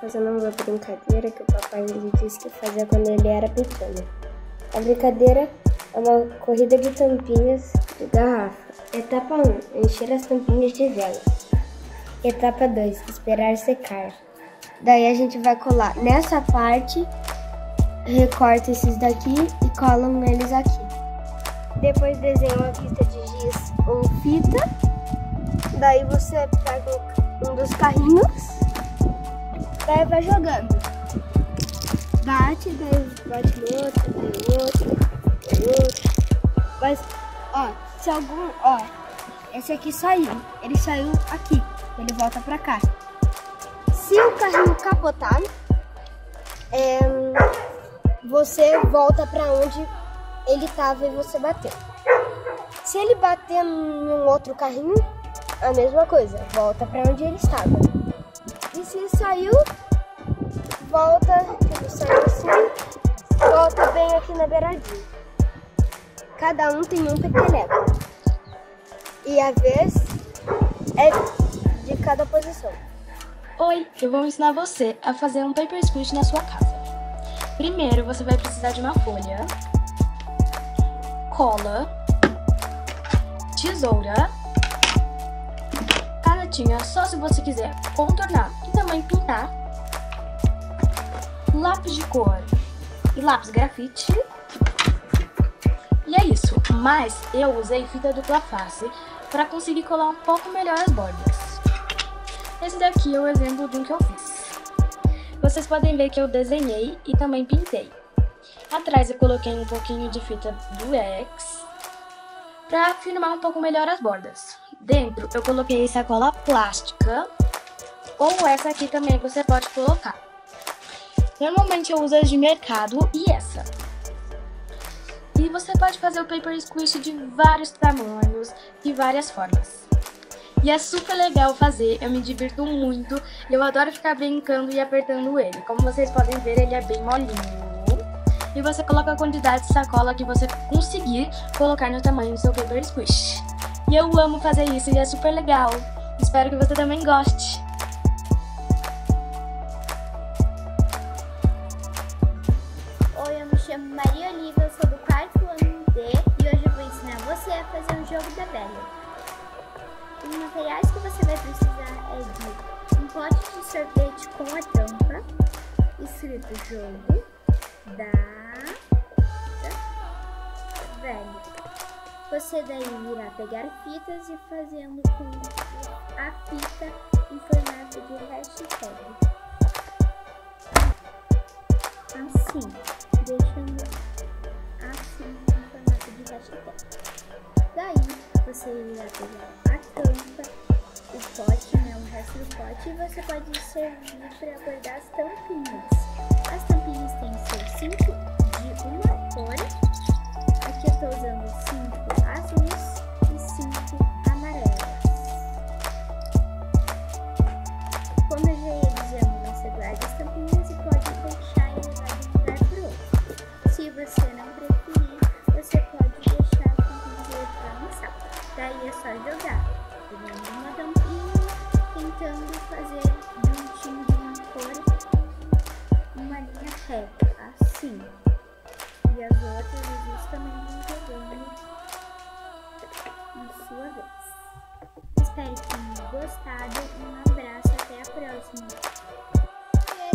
fazendo uma brincadeira que o papai me disse que fazia quando ele era pequeno. A brincadeira é uma corrida de tampinhas de garrafa. Etapa 1: encher as tampinhas de vela. Etapa 2: esperar secar. Daí a gente vai colar nessa parte, recorta esses daqui e colam eles aqui. Depois desenha uma pista de giz ou fita. Daí você pega um dos carrinhos, daí vai jogando. Bate, daí bate no outro, no outro, no outro. Mas, ó, se algum, ó, esse aqui saiu, ele saiu aqui, ele volta pra cá. Se o carrinho capotar, é, você volta pra onde ele tava e você bateu. Se ele bater em um outro carrinho, a mesma coisa, volta para onde ele estava. E se saiu, volta, ele saiu assim, volta bem aqui na beiradinha. Cada um tem um peteleco. E a vez é de cada posição. Oi, eu vou ensinar você a fazer um paper squish na sua casa. Primeiro, você vai precisar de uma folha, cola, tesoura, só se você quiser contornar e também pintar, lápis de cor e lápis grafite. E é isso, mas eu usei fita dupla face para conseguir colar um pouco melhor as bordas. Esse daqui é o exemplo de um que eu fiz. Vocês podem ver que eu desenhei e também pintei. Atrás eu coloquei um pouquinho de fita durex para firmar um pouco melhor as bordas. Dentro eu coloquei sacola plástica ou essa aqui também você pode colocar. Normalmente eu uso as de mercado e essa. E você pode fazer o paper squish de vários tamanhos e várias formas. E é super legal fazer, eu me divirto muito, eu adoro ficar brincando e apertando ele. Como vocês podem ver, ele é bem molinho e você coloca a quantidade de sacola que você conseguir colocar no tamanho do seu paper squish. E eu amo fazer isso e é super legal. Espero que você também goste. Oi, eu me chamo Maria Olivia, eu sou do quarto ano D e hoje eu vou ensinar você a fazer um jogo da velha. Os materiais que você vai precisar é de um pote de sorvete com a tampa, escrito jogo, da velho. Você daí irá pegar fitas e fazendo com a fita em formato de hashtag. Assim, deixando assim em formato de hashtag. Daí você irá pegar a tampa, o pote, né, o resto do pote, e você pode servir para bordar as tampinhas. As tampinhas têm ser 5 Daí é só jogar, pegando uma tampinha, tentando fazer de um time de uma cor uma linha reta, assim e as outras eles também vão jogando na sua vez. Espero que tenham gostado. Um abraço, até a próxima.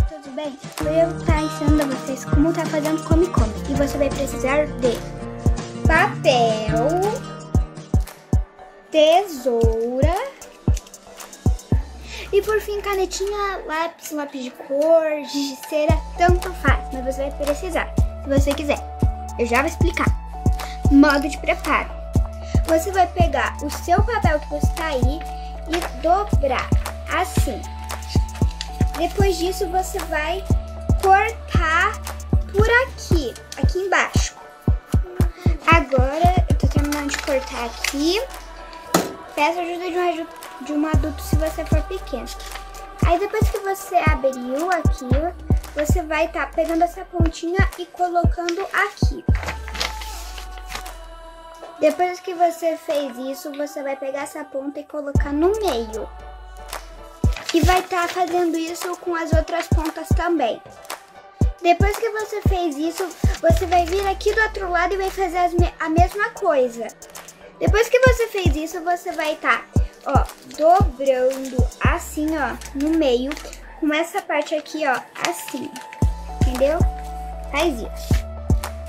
Tudo bem? Eu vou estar ensinando a vocês como tá fazendo come come. E você vai precisar de papel, tesoura e por fim canetinha, lápis, lápis de cor, giz de cera, tanto faz, mas você vai precisar se você quiser. Eu já vou explicar. Modo de preparo. Você vai pegar o seu papel que você está aí e dobrar assim. Depois disso, você vai cortar por aqui, aqui embaixo. Agora, eu tô terminando de cortar aqui. Peça ajuda de um, de um adulto se você for pequeno. Aí depois que você abriu aquilo, você vai estar tá pegando essa pontinha e colocando aqui. Depois que você fez isso, você vai pegar essa ponta e colocar no meio. E vai estar tá fazendo isso com as outras pontas também. Depois que você fez isso, você vai vir aqui do outro lado e vai fazer me a mesma coisa. Depois que você fez isso, você vai estar, tá, ó, dobrando assim, ó, no meio, com essa parte aqui, ó, assim. Entendeu? Faz isso.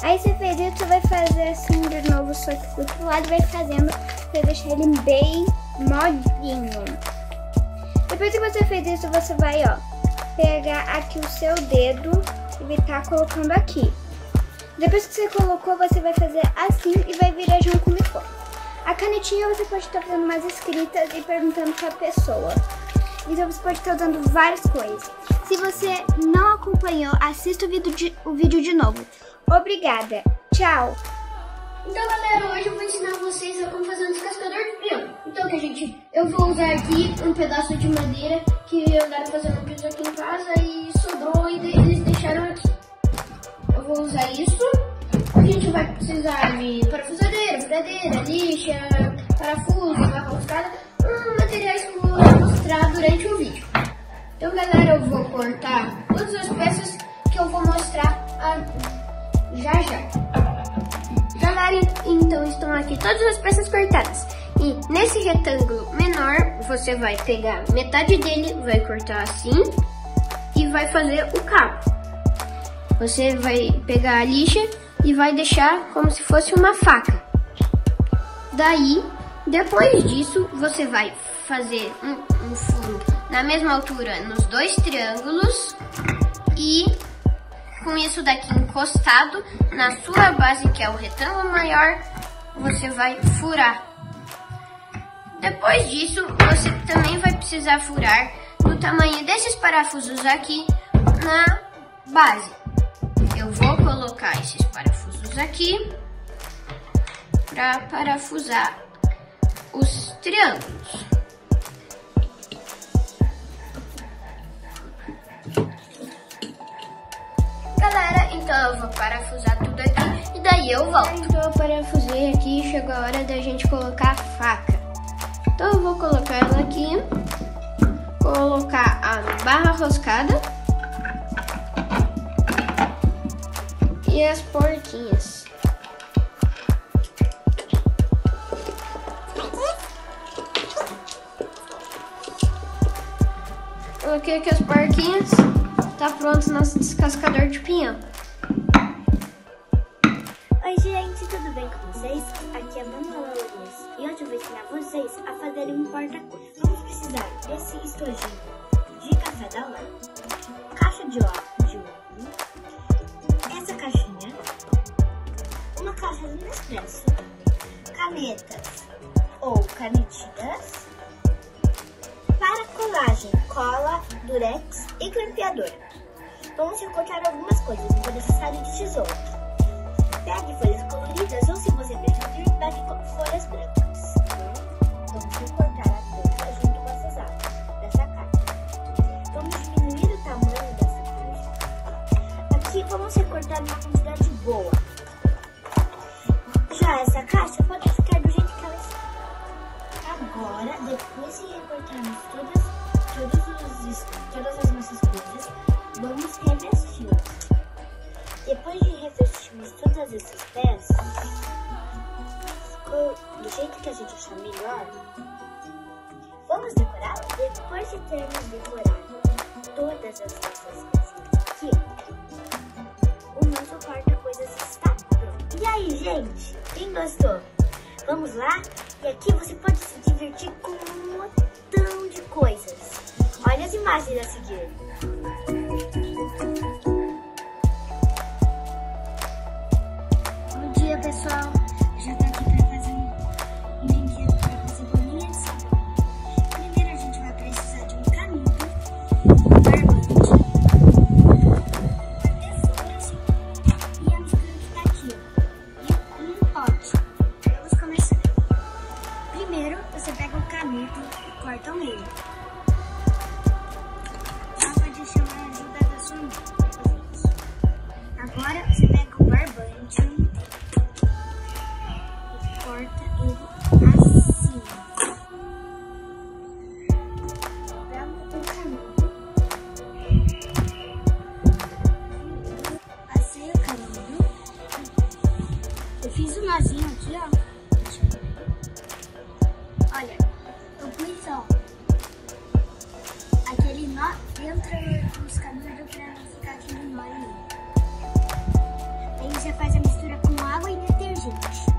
Aí você fez isso, você vai fazer assim de novo, só que do outro lado vai fazendo pra deixar ele bem modinho. Depois que você fez isso, você vai, ó, pegar aqui o seu dedo e vai estar tá colocando aqui. Depois que você colocou, você vai fazer assim e vai virar junto com o A canetinha você pode estar fazendo umas escritas e perguntando para a pessoa. Então você pode estar usando várias coisas. Se você não acompanhou, assista o vídeo de, o vídeo de novo. Obrigada. Tchau. Então, galera, hoje eu vou ensinar vocês a como fazer um descascador de piano. Então, que gente, eu vou usar aqui um pedaço de madeira que andaram fazendo um piso aqui em casa e sobrou e eles deixaram aqui. Eu vou usar isso. Vai precisar de parafusadeira, furadeira, lixa, parafuso, roscada, um materiais que eu vou mostrar durante o vídeo. Então, galera, eu vou cortar todas as peças que eu vou mostrar a... já já. Galera, então estão aqui todas as peças cortadas. E nesse retângulo menor, você vai pegar metade dele, vai cortar assim e vai fazer o cabo. Você vai pegar a lixa e vai deixar como se fosse uma faca. Daí, depois disso, você vai fazer um, um furo na mesma altura nos dois triângulos e com isso daqui encostado na sua base, que é o retângulo maior, você vai furar. Depois disso, você também vai precisar furar no tamanho desses parafusos aqui na base. Eu vou colocar esses parafusos aqui para parafusar os triângulos. Então eu vou parafusar tudo aqui e daí eu volto. Então eu parafusei aqui e chegou a hora da gente colocar a faca. Então eu vou colocar ela aqui, colocar a barra roscada e as porquinhas. Coloquei aqui as porquinhas, tá pronto nosso descascador de pinhão. vocês, aqui é a Manuela Lourenço e hoje eu vou ensinar vocês a fazerem um porta-cor. Vamos precisar desse estojinho de café da hora, caixa de ovo, de Nespresso, canetas ou canetinhas, para colagem, cola, durex e grampeador. Vamos recortar algumas coisas, vou necessário de tesoura. Pegue folhas coloridas ou, se você preferir, pegue folhas brancas. Todas essas peças, do jeito que a gente achar melhor, vamos decorar? Depois de termos decorado todas as nossas coisinhas aqui, o nosso porta-coisas está pronto. E aí, gente? Quem gostou? Vamos lá? E aqui você pode se divertir com um montão de coisas. Olha as imagens a seguir. Pessoal, já fiz um nozinho aqui, ó. Deixa eu ver. Olha, eu pus, ó. Aquele nó dentro dos cabelos pra não ficar aquele nó ali. Aí você faz a mistura com água e detergente.